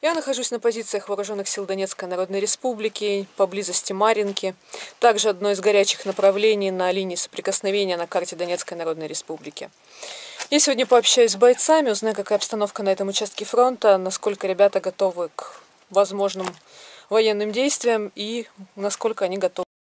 Я нахожусь на позициях вооруженных сил Донецкой Народной Республики, поблизости Маринки. Также одно из горячих направлений на линии соприкосновения на карте Донецкой Народной Республики. Я сегодня пообщаюсь с бойцами, узнаю, какая обстановка на этом участке фронта, насколько ребята готовы к возможным военным действиям и насколько они готовы.